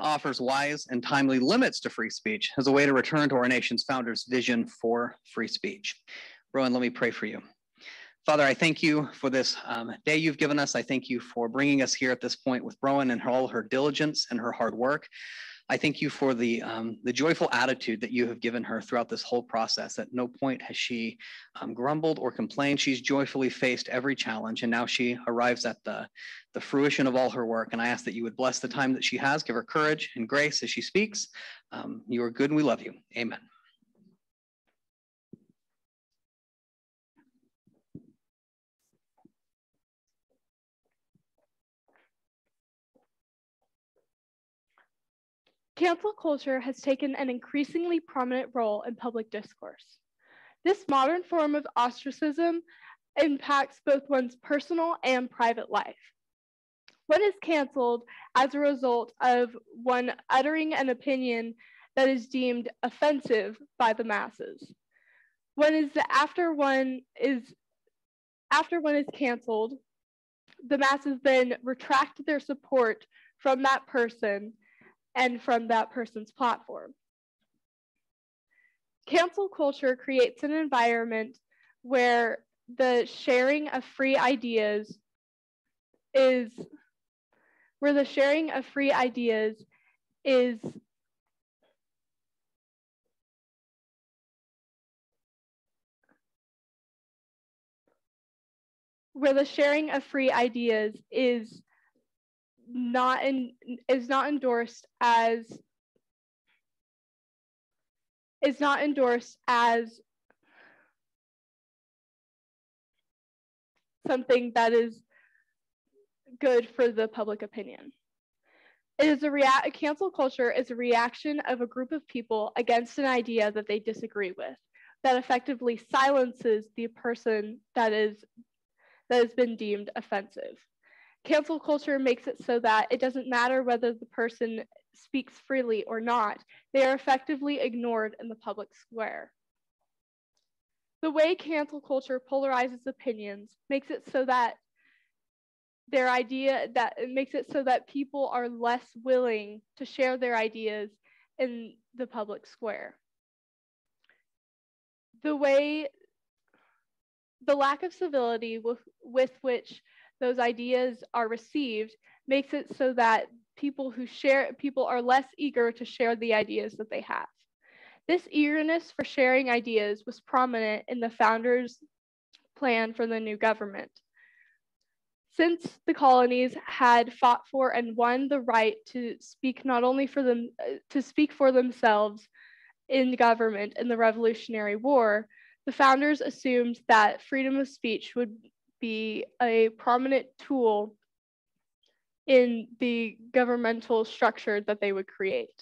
Offers wise and timely limits to free speech as a way to return to our nation's founders' vision for free speech. Browen, let me pray for you. Father, I thank you for this um, day you've given us. I thank you for bringing us here at this point with Browen and all her diligence and her hard work. I thank you for the, um, the joyful attitude that you have given her throughout this whole process. At no point has she um, grumbled or complained. She's joyfully faced every challenge, and now she arrives at the, the fruition of all her work. And I ask that you would bless the time that she has, give her courage and grace as she speaks. Um, you are good and we love you. Amen. Cancel culture has taken an increasingly prominent role in public discourse. This modern form of ostracism impacts both one's personal and private life. One is canceled as a result of one uttering an opinion that is deemed offensive by the masses. One is after one is after one is canceled, the masses then retract their support from that person and from that person's platform. Cancel culture creates an environment where the sharing of free ideas is where the sharing of free ideas is where the sharing of free ideas is not in, is not endorsed as is not endorsed as something that is good for the public opinion. It is a react cancel culture is a reaction of a group of people against an idea that they disagree with that effectively silences the person that is that has been deemed offensive. Cancel culture makes it so that it doesn't matter whether the person speaks freely or not, they are effectively ignored in the public square. The way cancel culture polarizes opinions makes it so that their idea that it makes it so that people are less willing to share their ideas in the public square. The way the lack of civility with, with which those ideas are received makes it so that people who share people are less eager to share the ideas that they have. This eagerness for sharing ideas was prominent in the founders' plan for the new government. Since the colonies had fought for and won the right to speak not only for them to speak for themselves in government in the Revolutionary War, the founders assumed that freedom of speech would be a prominent tool in the governmental structure that they would create.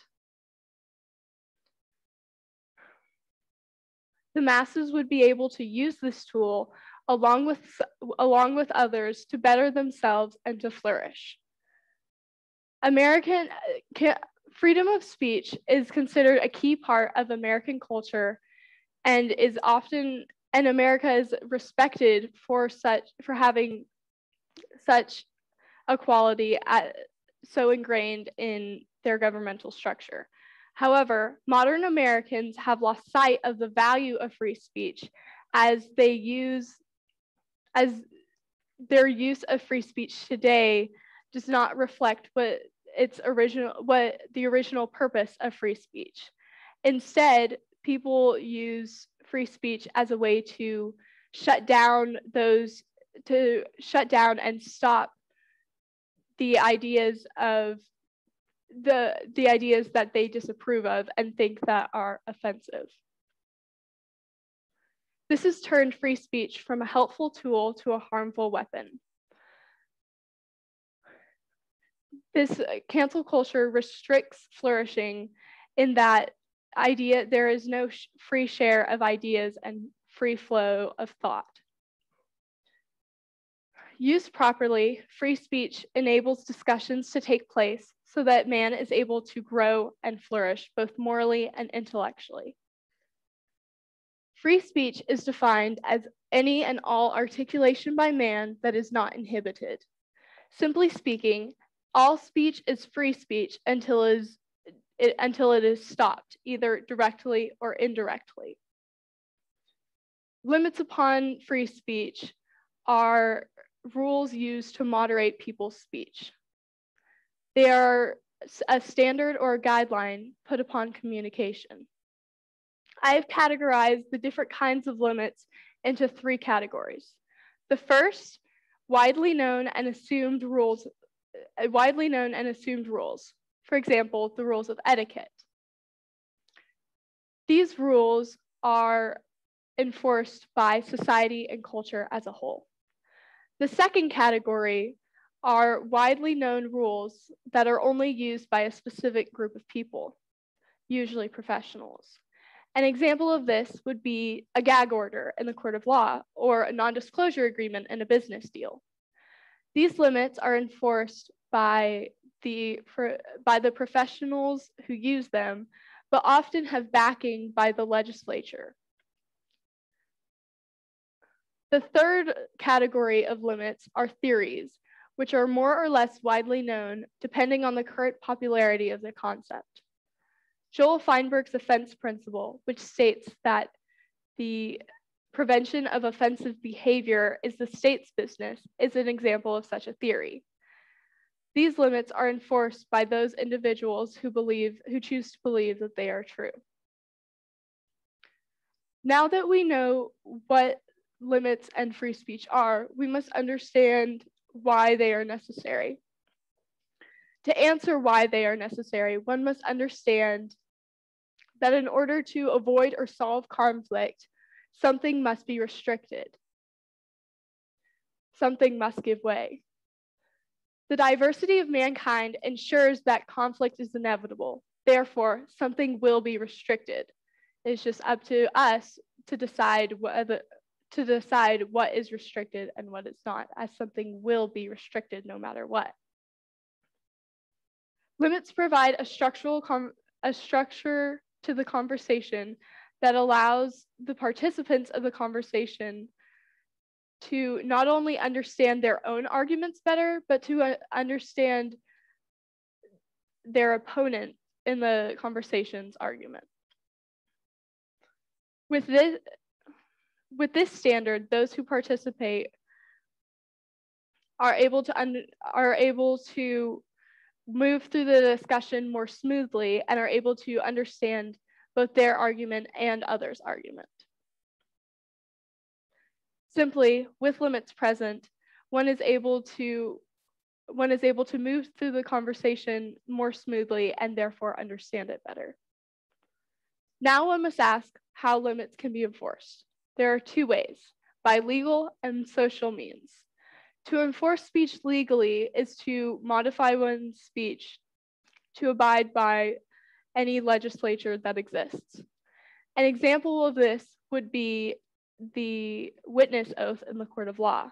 The masses would be able to use this tool along with, along with others to better themselves and to flourish. American freedom of speech is considered a key part of American culture and is often and America is respected for such for having such equality at, so ingrained in their governmental structure. However, modern Americans have lost sight of the value of free speech as they use as their use of free speech today does not reflect what its original what the original purpose of free speech. Instead, people use free speech as a way to shut down those, to shut down and stop the ideas of the, the ideas that they disapprove of and think that are offensive. This has turned free speech from a helpful tool to a harmful weapon. This cancel culture restricts flourishing in that idea, there is no sh free share of ideas and free flow of thought. Used properly, free speech enables discussions to take place so that man is able to grow and flourish both morally and intellectually. Free speech is defined as any and all articulation by man that is not inhibited. Simply speaking, All speech is free speech until it is, it, until it is stopped, either directly or indirectly. Limits upon free speech are rules used to moderate people's speech. They are a standard or a guideline put upon communication. I have categorized the different kinds of limits into three categories. The first, widely known and assumed rules, uh, widely known and assumed rules. For example, the rules of etiquette. These rules are enforced by society and culture as a whole. The second category are widely known rules that are only used by a specific group of people, usually professionals. An example of this would be a gag order in the court of law or a non-disclosure agreement in a business deal. These limits are enforced by the, by the professionals who use them, but often have backing by the legislature. The third category of limits are theories, which are more or less widely known depending on the current popularity of the concept. Joel Feinberg's offense principle, which states that the prevention of offensive behavior is the state's business, is an example of such a theory. These limits are enforced by those individuals who believe, who choose to believe that they are true. Now that we know what limits and free speech are, we must understand why they are necessary. To answer why they are necessary, one must understand that in order to avoid or solve conflict, something must be restricted. Something must give way. The diversity of mankind ensures that conflict is inevitable. Therefore, something will be restricted. It's just up to us to decide whether to decide what is restricted and what is not, as something will be restricted no matter what. Limits provide a structural a structure to the conversation that allows the participants of the conversation to not only understand their own arguments better, but to uh, understand their opponent in the conversation's argument. With this, with this standard, those who participate are able to are able to move through the discussion more smoothly and are able to understand both their argument and others' argument. Simply, with limits present, one is able to one is able to move through the conversation more smoothly and therefore understand it better. Now one must ask how limits can be enforced. There are two ways, by legal and social means. To enforce speech legally is to modify one's speech to abide by any legislature that exists. An example of this would be the witness oath in the court of law.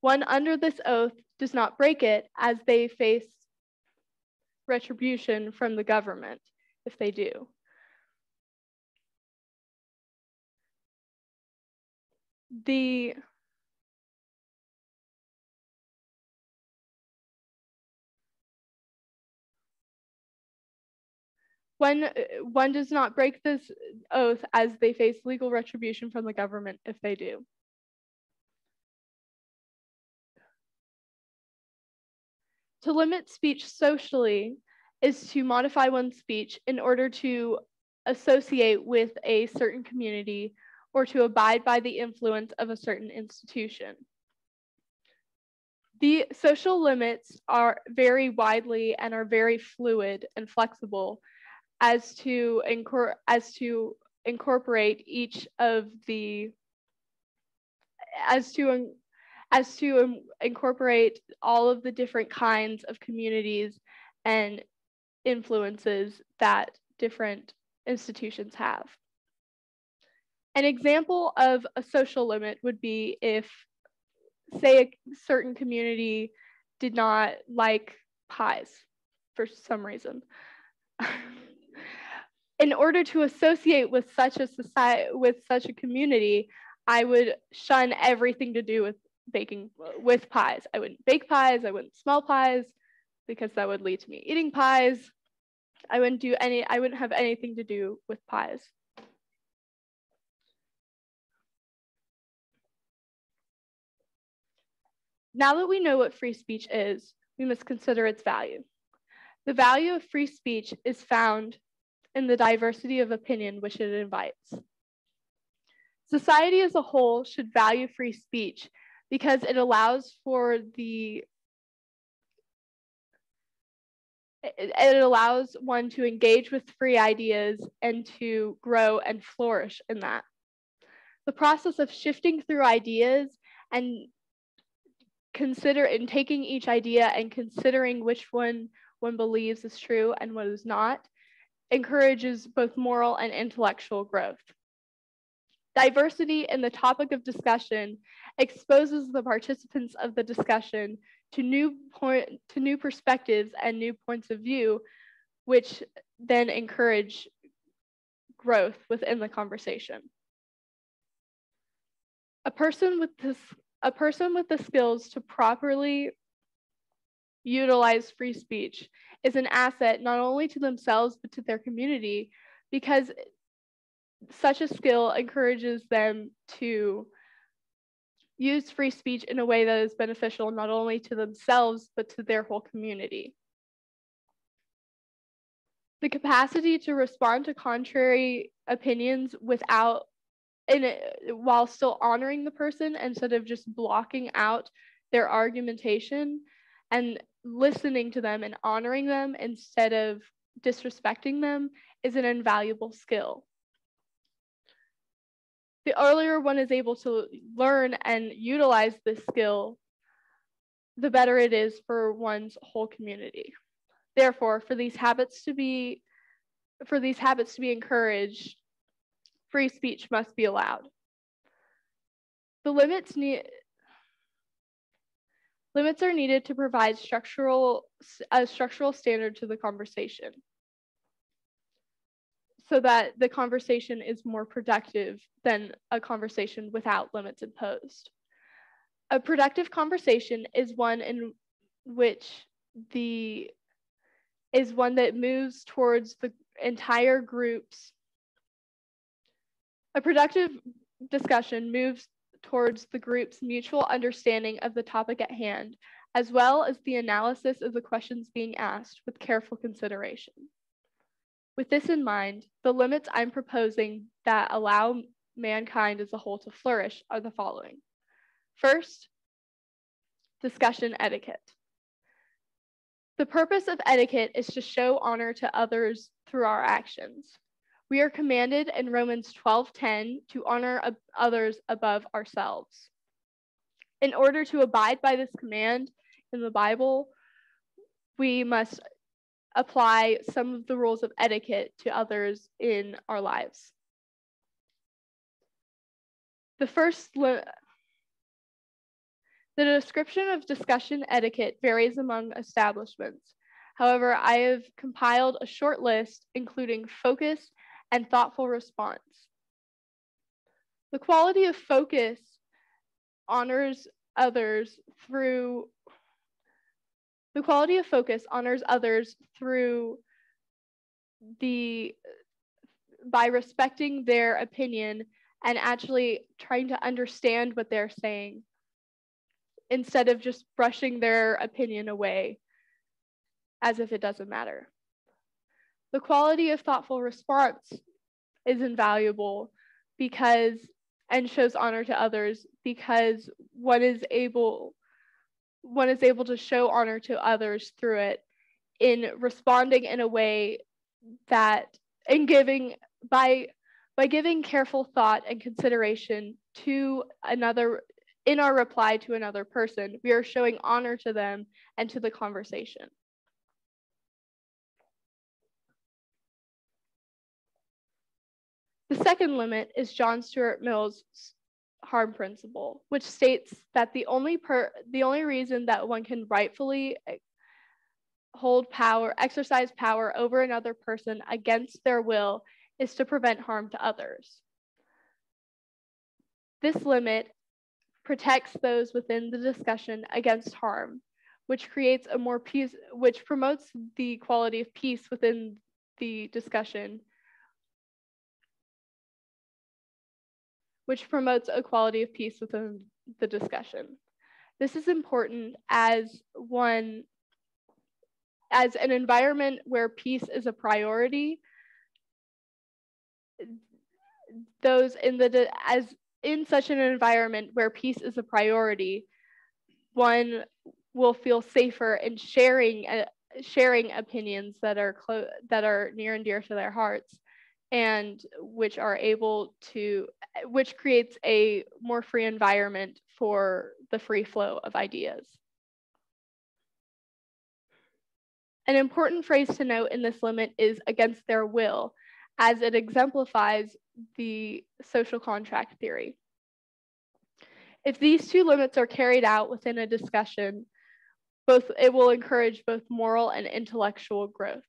One under this oath does not break it as they face retribution from the government if they do. The One, uh, one does not break this oath as they face legal retribution from the government if they do. To limit speech socially is to modify one's speech in order to associate with a certain community or to abide by the influence of a certain institution. The social limits are very widely and are very fluid and flexible as to incor- as to incorporate each of the as to as to incorporate all of the different kinds of communities and influences that different institutions have. An example of a social limit would be if, say, a certain community did not like pies for some reason. in order to associate with such a society with such a community i would shun everything to do with baking with pies i wouldn't bake pies i wouldn't smell pies because that would lead to me eating pies. I wouldn't do any, I wouldn't have anything to do with pies. Now that we know what free speech is, we must consider its value. The value of free speech is found in the diversity of opinion which it invites. Society as a whole should value free speech because it allows for the it allows one to engage with free ideas and to grow and flourish in that. The process of shifting through ideas and consider in taking each idea and considering which one one believes is true and what is not encourages both moral and intellectual growth. Diversity in the topic of discussion exposes the participants of the discussion to new point to new perspectives and new points of view, which then encourage growth within the conversation. A person with this a person with the skills to properly utilize free speech is an asset not only to themselves but to their community because such a skill encourages them to use free speech in a way that is beneficial not only to themselves but to their whole community. The capacity to respond to contrary opinions without in while still honoring the person instead of just blocking out their argumentation and listening to them and honoring them instead of disrespecting them is an invaluable skill. The earlier one is able to learn and utilize this skill, the better it is for one's whole community. Therefore, for these habits to be for these habits to be encouraged, free speech must be allowed. The limits need limits are needed to provide structural a structural standard to the conversation so that the conversation is more productive than a conversation without limits imposed. A productive conversation is one in which the is one that moves towards the entire group's a productive discussion moves towards the group's mutual understanding of the topic at hand, as well as the analysis of the questions being asked with careful consideration. With this in mind, the limits I'm proposing that allow mankind as a whole to flourish are the following. First, discussion etiquette. The purpose of etiquette is to show honor to others through our actions. We are commanded in Romans 12:10 to honor others above ourselves. In order to abide by this command in the Bible, we must apply some of the rules of etiquette to others in our lives. The first the description of discussion etiquette varies among establishments. However, I have compiled a short list including focus and thoughtful response. The quality of focus honors others through the quality of focus honors others through the by respecting their opinion and actually trying to understand what they're saying instead of just brushing their opinion away as if it doesn't matter. The quality of thoughtful response is invaluable because and shows honor to others because one is able one is able to show honor to others through it in responding in a way that in giving by by giving careful thought and consideration to another in our reply to another person we are showing honor to them and to the conversation The second limit is John Stuart Mill's harm principle, which states that the only per the only reason that one can rightfully hold power, exercise power over another person against their will is to prevent harm to others. This limit protects those within the discussion against harm. which creates a more peace, which promotes the quality of peace within the discussion, which promotes a quality of peace within the discussion. This is important as one, as an environment where peace is a priority, those in the, as in such an environment where peace is a priority, one will feel safer in sharing uh, sharing opinions that are close that are near and dear to their hearts and which are able to which creates a more free environment for the free flow of ideas. An important phrase to note in this limit is against their will, as it exemplifies the social contract theory. If these two limits are carried out within a discussion, both it will encourage both moral and intellectual growth.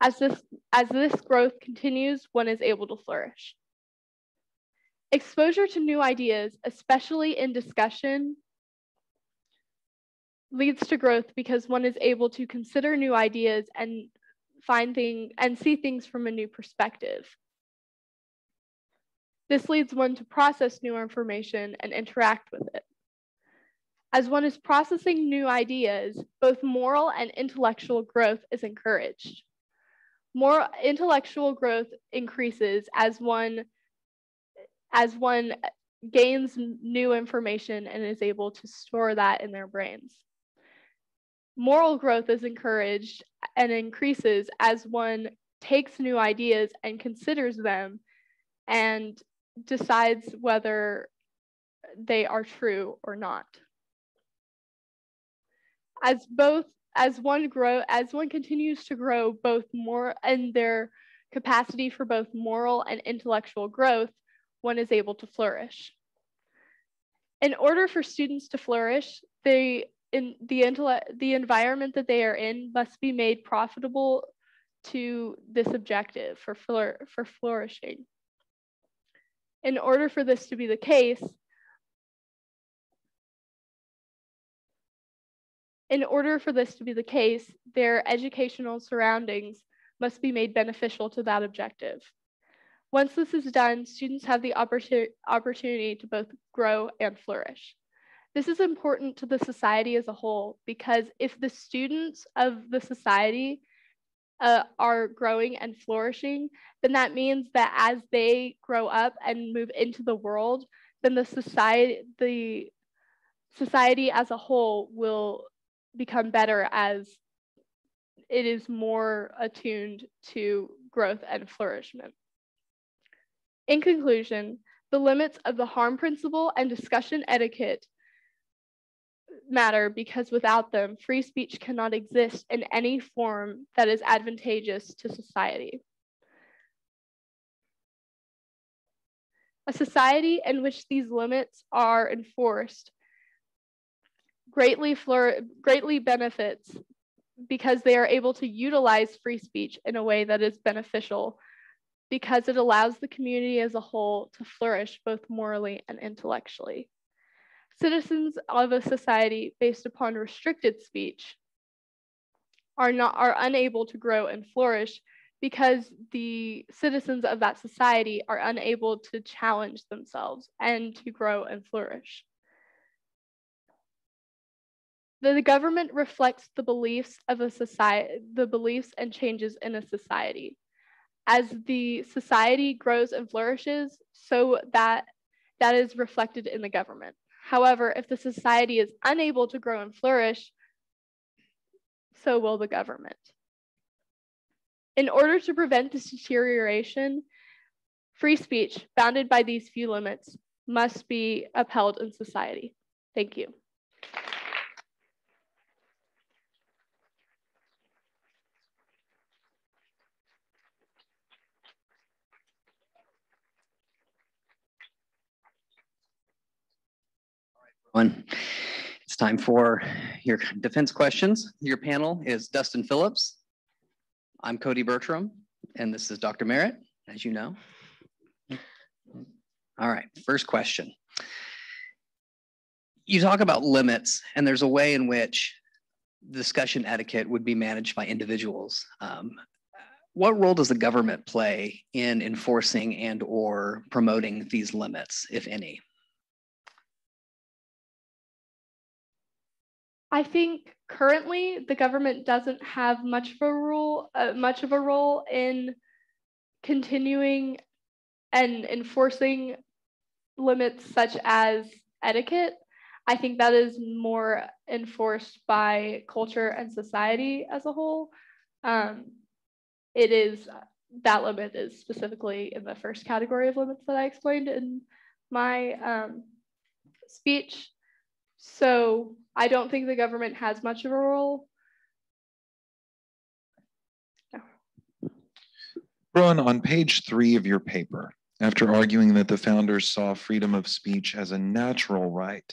As this, as this growth continues, one is able to flourish. Exposure to new ideas, especially in discussion, leads to growth because one is able to consider new ideas and find things and see things from a new perspective. This leads one to process new information and interact with it. As one is processing new ideas, both moral and intellectual growth is encouraged. More intellectual growth increases as one as one gains new information and is able to store that in their brains. Moral growth is encouraged and increases as one takes new ideas and considers them and decides whether they are true or not. As both as one grow as one continues to grow both more and their capacity for both moral and intellectual growth, one is able to flourish. In order for students to flourish, they in the intellect the environment that they are in must be made profitable to this objective for for flourishing. In order for this to be the case, in order for this to be the case, their educational surroundings must be made beneficial to that objective. Once this is done, students have the opportunity to both grow and flourish. This is important to the society as a whole because if the students of the society uh, are growing and flourishing, then that means that as they grow up and move into the world, then the society, the society as a whole will become better as it is more attuned to growth and flourishment. In conclusion, the limits of the harm principle and discussion etiquette matter because without them, free speech cannot exist in any form that is advantageous to society. A society in which these limits are enforced greatly, flour greatly benefits because they are able to utilize free speech in a way that is beneficial because it allows the community as a whole to flourish both morally and intellectually. Citizens of a society based upon restricted speech are not are unable to grow and flourish because the citizens of that society are unable to challenge themselves and to grow and flourish. The government reflects the beliefs of a society, the beliefs and changes in a society. As the society grows and flourishes, so that that is reflected in the government. However, if the society is unable to grow and flourish, so will the government. In order to prevent this deterioration, free speech, bounded by these few limits, must be upheld in society. Thank you. One. It's time for your defense questions. Your panel is Dustin Phillips. I'm Cody Bertram, and this is Dr. Merritt, as you know. All right, first question. You talk about limits, and there's a way in which discussion etiquette would be managed by individuals. Um, what role does the government play in enforcing and or promoting these limits, if any? I think currently the government doesn't have much of a role, uh, much of a role in continuing and enforcing limits such as etiquette. I think that is more enforced by culture and society as a whole. Um, it is that limit is specifically in the first category of limits that I explained in my um, speech. So I don't think the government has much of a role. No. Browen, on page three of your paper, after arguing that the founders saw freedom of speech as a natural right,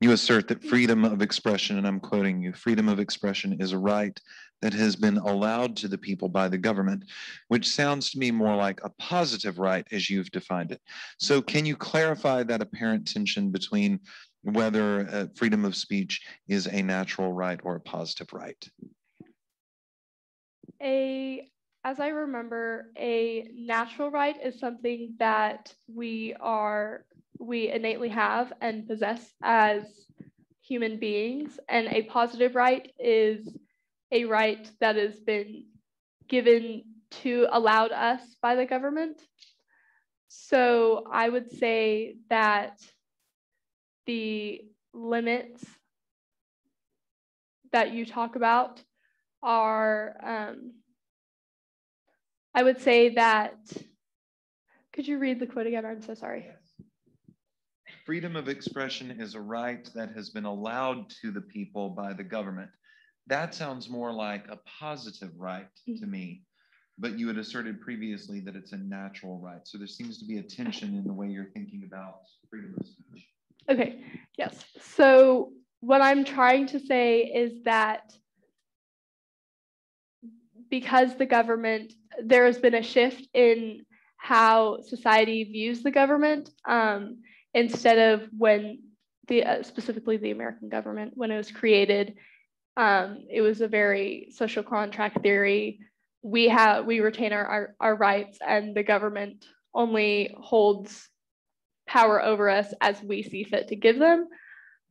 you assert that freedom of expression, and I'm quoting you, freedom of expression is a right that has been allowed to the people by the government, which sounds to me more like a positive right as you've defined it. So, can you clarify that apparent tension between whether uh, freedom of speech is a natural right or a positive right? A as I remember, a natural right is something that we are we innately have and possess as human beings, and a positive right is a right that has been given to allowed us by the government. So I would say that the limits that you talk about are, um, I would say that, could you read the quote again? I'm so sorry. Freedom of expression is a right that has been allowed to the people by the government. That sounds more like a positive right to me, but you had asserted previously that it's a natural right. So there seems to be a tension in the way you're thinking about freedom of speech. Okay, yes. So what I'm trying to say is that because the government, there has been a shift in how society views the government um, instead of when the uh, specifically the American government when it was created um, it was a very social contract theory. We have we retain our, our, our rights, and the government only holds power over us as we see fit to give them.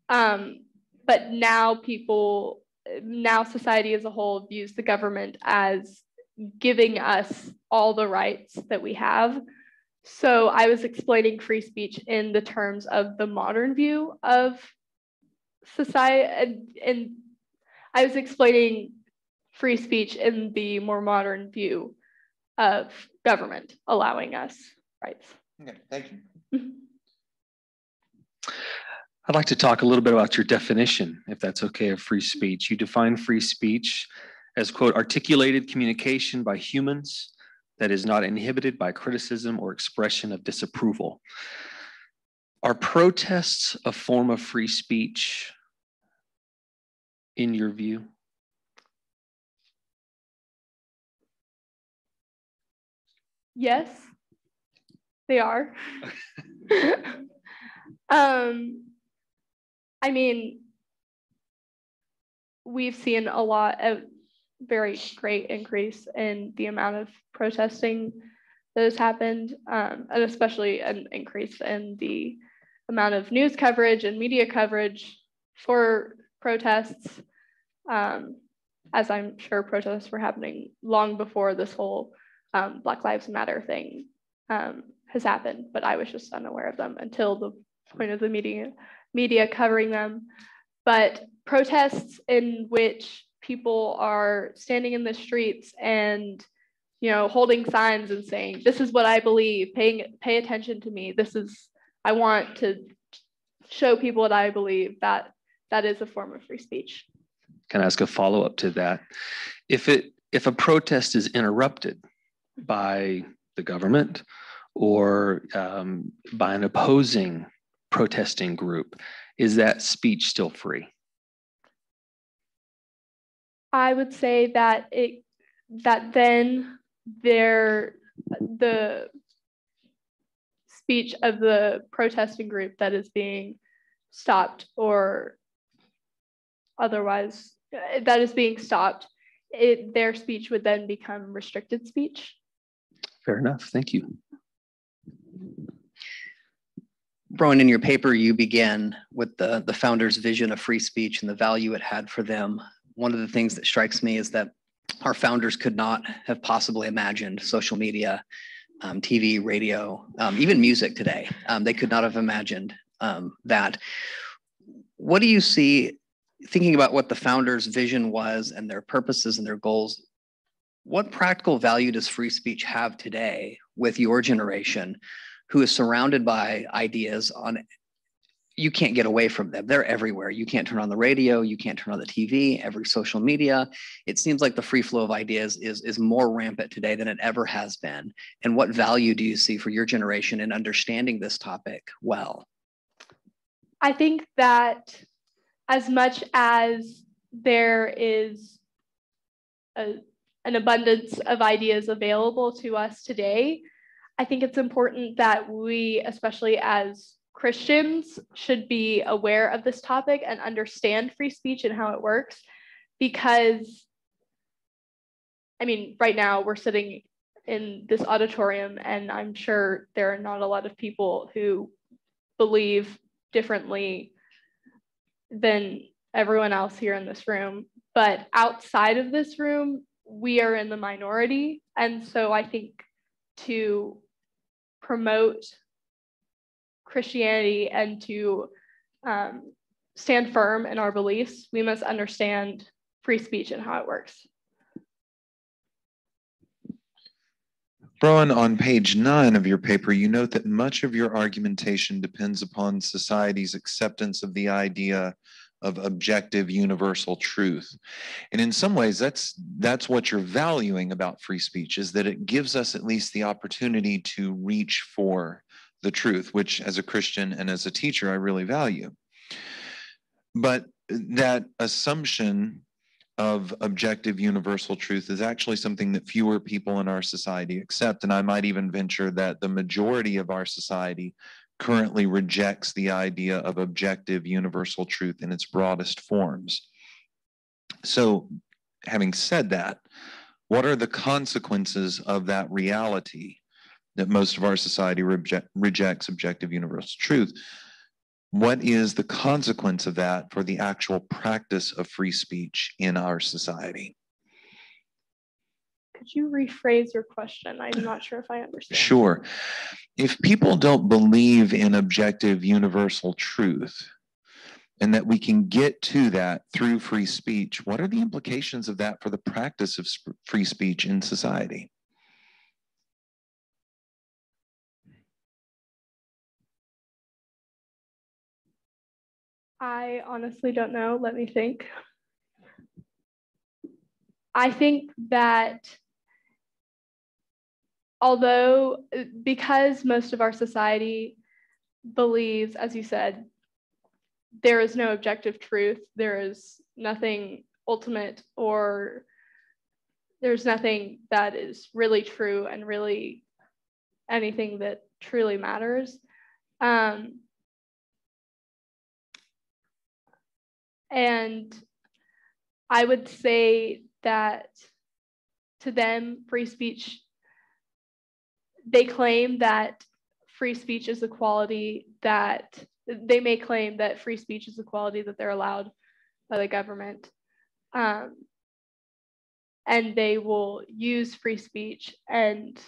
Um, but now people, now society as a whole views the government as giving us all the rights that we have. So I was explaining free speech in the terms of the modern view of society and, and I was explaining free speech in the more modern view of government allowing us rights. Okay, thank you. I'd like to talk a little bit about your definition, if that's okay, of free speech. You define free speech as, quote, articulated communication by humans that is not inhibited by criticism or expression of disapproval. Are protests a form of free speech in your view? Yes, they are. um, I mean, we've seen a lot of very great increase in the amount of protesting that has happened, um, and especially an increase in the amount of news coverage and media coverage for protests. Um, as I'm sure protests were happening long before this whole um, Black Lives Matter thing um, has happened, but I was just unaware of them until the point of the media, media covering them. But protests in which people are standing in the streets and you know holding signs and saying this is what i believe paying pay attention to me this is i want to show people what i believe that that is a form of free speech can I ask a follow up to that? If it if a protest is interrupted by the government or um, by an opposing protesting group, is that speech still free? I would say that it that then there the speech of the protesting group that is being stopped or otherwise that is being stopped, it, their speech would then become restricted speech. Fair enough. Thank you. Browen, in your paper, you begin with the, the founder's vision of free speech and the value it had for them. One of the things that strikes me is that our founders could not have possibly imagined social media, um, TV, radio, um, even music today. Um, they could not have imagined um, that. What do you see, thinking about what the founders' vision was and their purposes and their goals? What practical value does free speech have today with your generation who is surrounded by ideas on you can't get away from them. They're everywhere. You can't turn on the radio, you can't turn on the TV, every social media. It seems like the free flow of ideas is, is more rampant today than it ever has been. And what value do you see for your generation in understanding this topic well? I think that as much as there is a, an abundance of ideas available to us today, I think it's important that we, especially as Christians, should be aware of this topic and understand free speech and how it works. Because, I mean, right now we're sitting in this auditorium, and I'm sure there are not a lot of people who believe differently than everyone else here in this room. But outside of this room, we are in the minority. And so I think to promote Christianity and to um, stand firm in our beliefs, we must understand free speech and how it works. Browen, on page nine of your paper, you note that much of your argumentation depends upon society's acceptance of the idea of objective universal truth. And in some ways, that's that's what you're valuing about free speech is that it gives us at least the opportunity to reach for the truth, which as a Christian and as a teacher, I really value. But that assumption of objective universal truth is actually something that fewer people in our society accept. And I might even venture that the majority of our society currently rejects the idea of objective universal truth in its broadest forms. So, having said that, what are the consequences of that reality that most of our society reject, rejects objective universal truth? What is the consequence of that for the actual practice of free speech in our society? Could you rephrase your question? I'm not sure if I understand. Sure. If people don't believe in objective universal truth, and that we can get to that through free speech, what are the implications of that for the practice of free speech in society? I honestly don't know. Let me think. I think that although, because most of our society believes, as you said, there is no objective truth, there is nothing ultimate or there's nothing that is really true and really anything that truly matters. Um, and I would say that to them, free speech they claim that free speech is a quality that they may claim that free speech is a quality that they're allowed by the government. Um, and they will use free speech and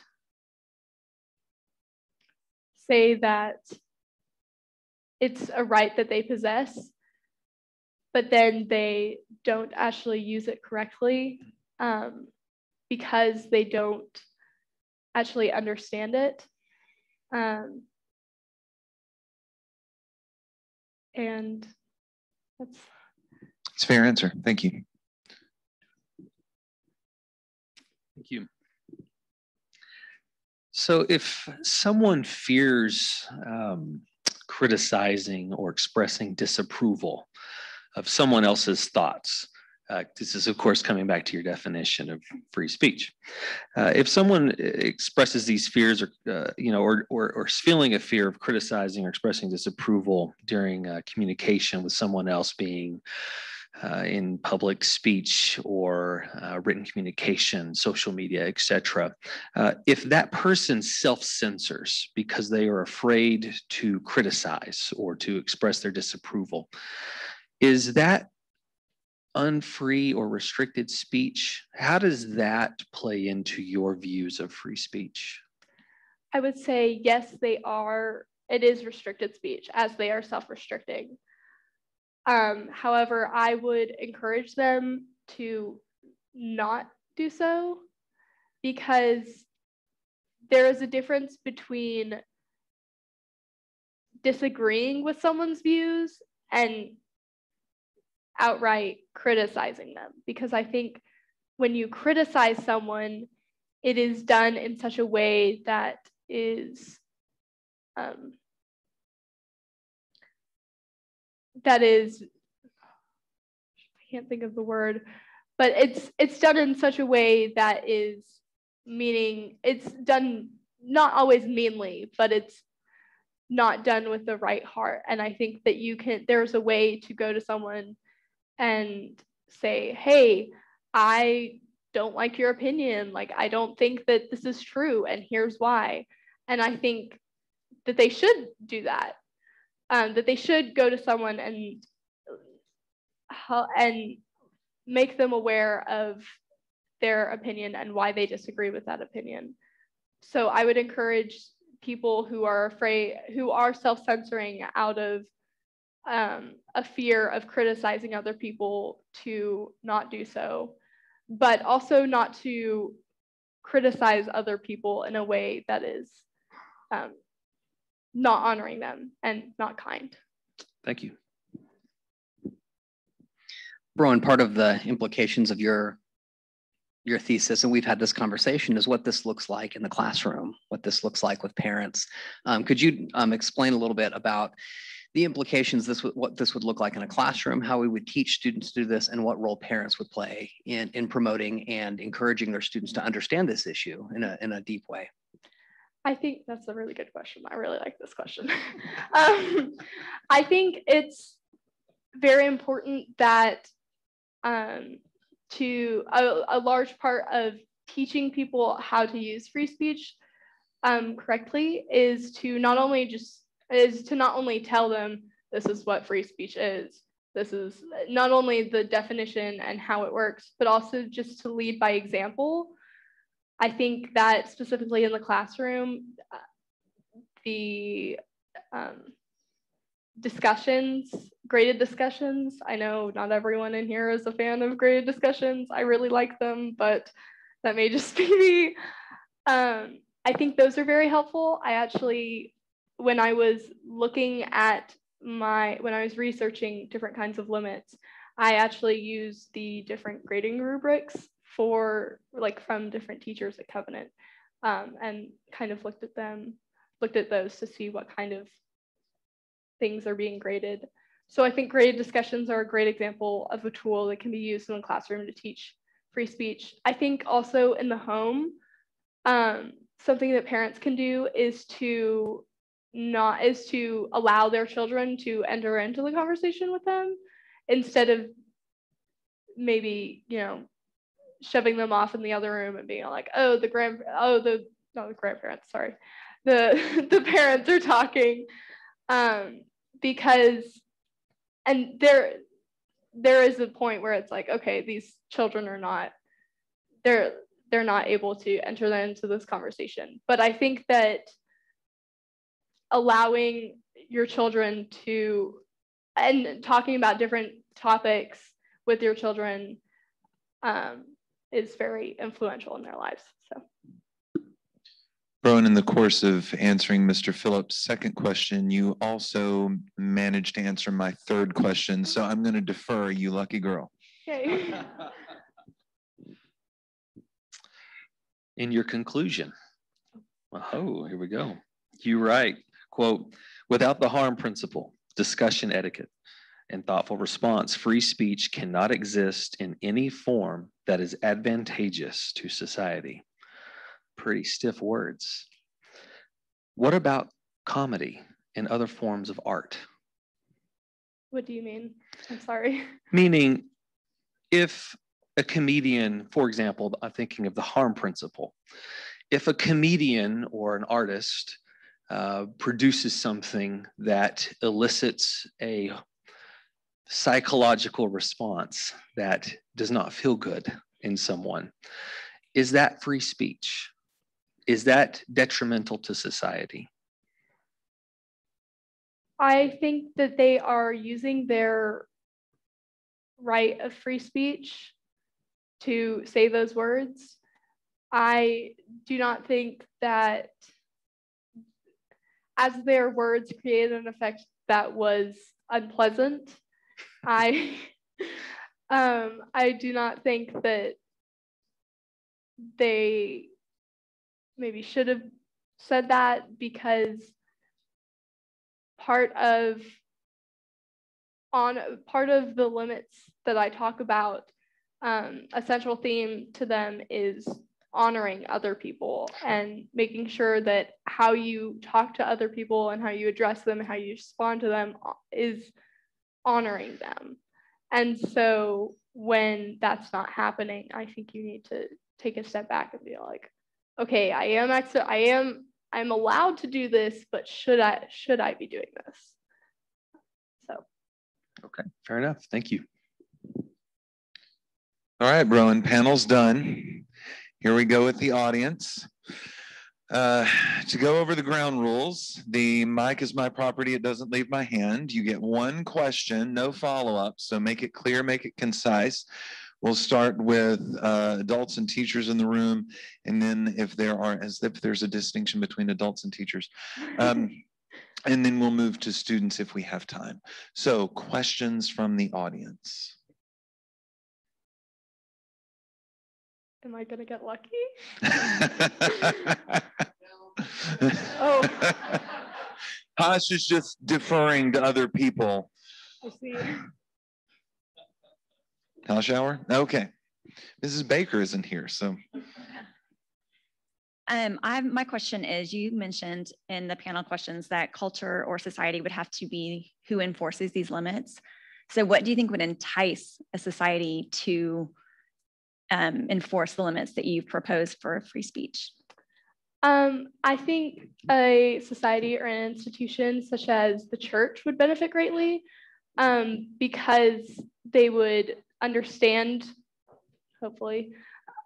say that it's a right that they possess, but then they don't actually use it correctly um, because they don't actually understand it. Um, and that's it's a fair answer. Thank you. Thank you. So if someone fears um, criticizing or expressing disapproval of someone else's thoughts, uh, this is, of course, coming back to your definition of free speech. Uh, if someone expresses these fears, or uh, you know, or, or, or feeling a fear of criticizing or expressing disapproval during uh, communication with someone else being uh, in public speech or uh, written communication, social media, etc. If that person self-censors because they are afraid to criticize or to express their disapproval, is that unfree or restricted speech? How does that play into your views of free speech? I would say yes, they are. It is restricted speech as they are self-restricting. Um, however, I would encourage them to not do so because there is a difference between disagreeing with someone's views and outright criticizing them. Because I think when you criticize someone, it is done in such a way that is um, that is I can't think of the word, but it's it's done in such a way that is meaning it's done not always meanly, but it's not done with the right heart. And I think that you can there's a way to go to someone and say, hey, I don't like your opinion. Like, I don't think that this is true, and here's why. And I think that they should do that. Um, that they should go to someone and and make them aware of their opinion and why they disagree with that opinion. So I would encourage people who are afraid, who are self-censoring out of um, a fear of criticizing other people to not do so, but also not to criticize other people in a way that is um, not honoring them and not kind. Thank you. Browen, part of the implications of your your thesis, and we've had this conversation, is what this looks like in the classroom, what this looks like with parents. Um, could you um, explain a little bit about the implications this would what this would look like in a classroom, how we would teach students to do this, and what role parents would play in, in promoting and encouraging their students to understand this issue in a, in a deep way. I think that's a really good question. I really like this question. um, I think it's very important that um, to a, a, large part of teaching people how to use free speech um, correctly is to not only just is to not only tell them this is what free speech is, this is not only the definition and how it works, but also just to lead by example. I think that specifically in the classroom, uh, the um, discussions, graded discussions. I know not everyone in here is a fan of graded discussions. I really like them, but that may just be me. Um, I think those are very helpful. I actually when I was looking at my, when I was researching different kinds of limits, I actually used the different grading rubrics for like from different teachers at Covenant um, and kind of looked at them, looked at those to see what kind of things are being graded. So I think graded discussions are a great example of a tool that can be used in the classroom to teach free speech. I think also in the home, um, something that parents can do is to not is to allow their children to enter into the conversation with them instead of maybe you know shoving them off in the other room and being like oh the grand oh the not the grandparents sorry the the parents are talking. Um because and there there is a point where it's like okay these children are not they're they're not able to enter into this conversation. But i think that allowing your children to and talking about different topics with your children um, is very influential in their lives. So. Browen, in the course of answering Mr. Phillips' second question, you also managed to answer my third question. So I'm going to defer, you lucky girl. Okay. in your conclusion, oh, here we go. You write, Quote, without the harm principle, discussion etiquette, and thoughtful response, free speech cannot exist in any form that is advantageous to society. Pretty stiff words. What about comedy and other forms of art? What do you mean? I'm sorry. Meaning, if a comedian, for example, I'm thinking of the harm principle. If a comedian or an artist uh, produces something that elicits a psychological response that does not feel good in someone, is that free speech? Is that detrimental to society? I think that they are using their right of free speech to say those words. I do not think that as their words created an effect that was unpleasant, I um, I do not think that they maybe should have said that because part of on part of the limits that I talk about, um, a central theme to them is honoring other people and making sure that how you talk to other people and how you address them, and how you respond to them is honoring them. And so when that's not happening, I think you need to take a step back and be like, okay, I am actually, I am, I'm allowed to do this, but should I, should I be doing this? So. Okay, fair enough. Thank you. All right, Browen, panel's done. Here we go with the audience. Uh, to go over the ground rules, the mic is my property. It doesn't leave my hand. You get one question, no follow up. So make it clear, make it concise. We'll start with uh, adults and teachers in the room, and then if there are, as if there's a distinction between adults and teachers, um, and then we'll move to students if we have time. So questions from the audience. Am I gonna get lucky? oh. Haas is just deferring to other people. I see. Towel shower? Okay. Mrs. Baker isn't here, so. Um, I my question is, you mentioned in the panel questions that culture or society would have to be who enforces these limits. So what do you think would entice a society to um, enforce the limits that you've proposed for free speech? Um, I think a society or an institution such as the church would benefit greatly um, because they would understand, hopefully,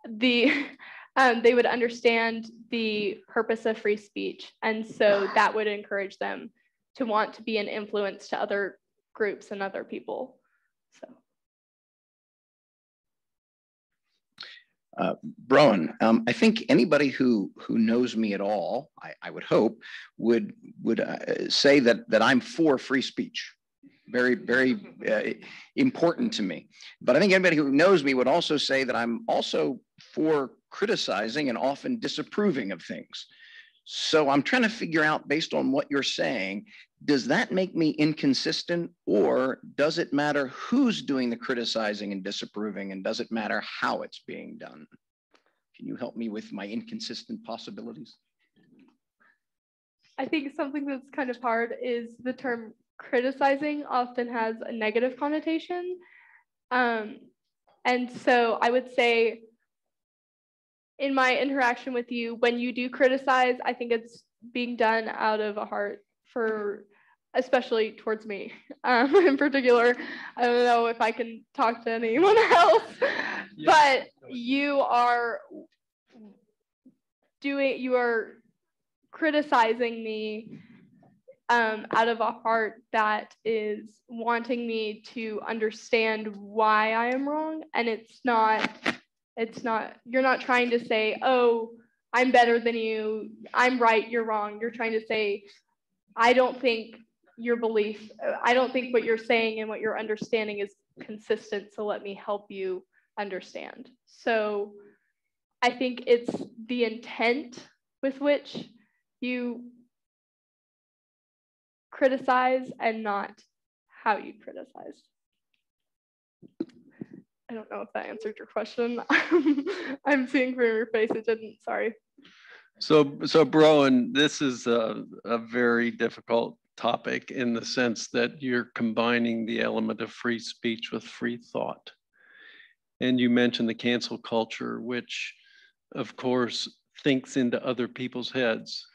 the um, they would understand the purpose of free speech, and so that would encourage them to want to be an influence to other groups and other people. So. Uh, Browen, um, I think anybody who who knows me at all, I, I would hope, would would uh, say that that I'm for free speech very, very uh, important to me. But I think anybody who knows me would also say that I'm also for criticizing and often disapproving of things. So I'm trying to figure out, based on what you're saying, does that make me inconsistent or does it matter who's doing the criticizing and disapproving and does it matter how it's being done? Can you help me with my inconsistent possibilities? I think something that's kind of hard is the term criticizing often has a negative connotation. Um, and so I would say, in my interaction with you, when you do criticize, I think it's being done out of a heart for, especially towards me um, in particular. I don't know if I can talk to anyone else, but you are doing, you are criticizing me um, out of a heart that is wanting me to understand why I am wrong. And it's not, it's not, you're not trying to say, oh, I'm better than you, I'm right, you're wrong. You're trying to say, I don't think your belief, I don't think what you're saying and what you're understanding is consistent. So let me help you understand. So I think it's the intent with which you criticize and not how you criticize. I don't know if that answered your question. I'm seeing from your face it didn't, sorry. So, so Browen, this is a, a very difficult topic in the sense that you're combining the element of free speech with free thought. And you mentioned the cancel culture, which of course thinks into other people's heads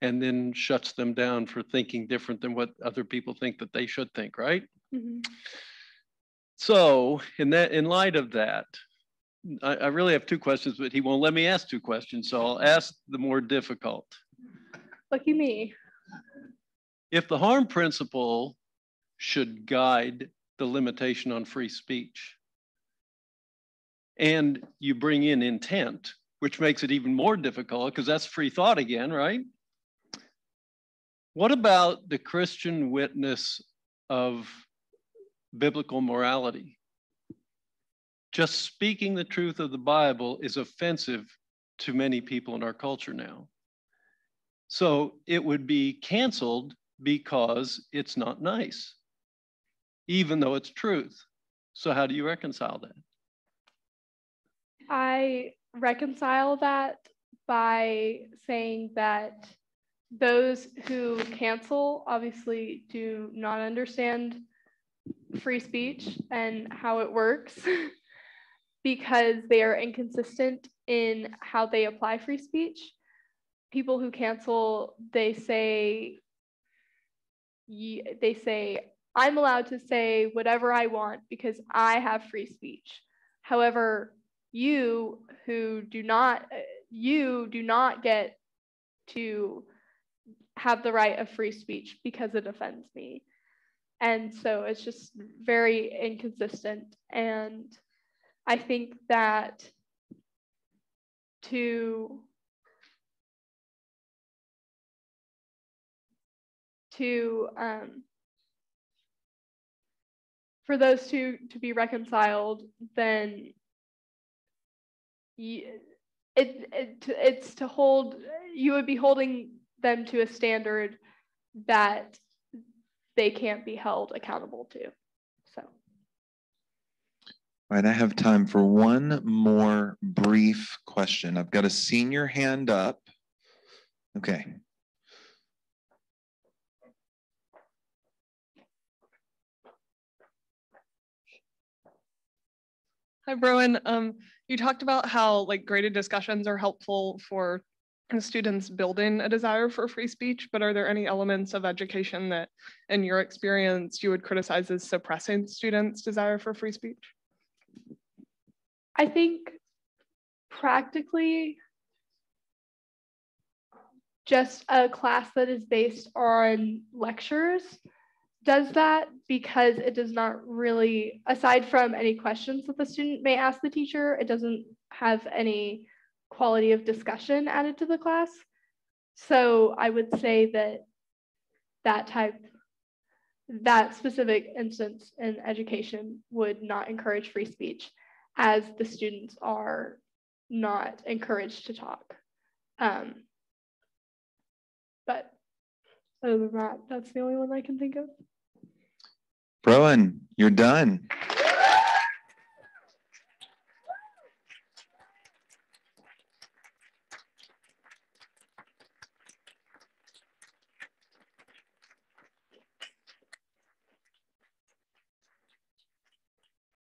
and then shuts them down for thinking different than what other people think that they should think, right? Mm-hmm. So in that in light of that, I, I really have two questions, but he won't let me ask two questions. So I'll ask the more difficult. Lucky me. If the harm principle should guide the limitation on free speech, and you bring in intent, which makes it even more difficult because that's free thought again, right? What about the Christian witness of biblical morality? Just speaking the truth of the Bible is offensive to many people in our culture now. So it would be canceled because it's not nice, even though it's truth. So, how do you reconcile that? I reconcile that by saying that those who cancel obviously do not understand free speech and how it works because they are inconsistent in how they apply free speech. People who cancel, they say, they say, I'm allowed to say whatever I want because I have free speech. However, you who do not, you do not get to have the right of free speech because it offends me. And so it's just very inconsistent. And I think that to to um, for those two to be reconciled, then it, it it's to hold you would be holding them to a standard that they can't be held accountable to. So. All right, I have time for one more brief question. I've got a senior hand up. Okay. Hi. Um, you talked about how like graded discussions are helpful for students building a desire for free speech, but are there any elements of education that, in your experience, you would criticize as suppressing students' desire for free speech? I think practically just a class that is based on lectures does that because it does not really, aside from any questions that the student may ask the teacher, it doesn't have any quality of discussion added to the class. So I would say that that type, that specific instance in education would not encourage free speech as the students are not encouraged to talk. Um, but other than that, that's the only one I can think of. Browen, you're done.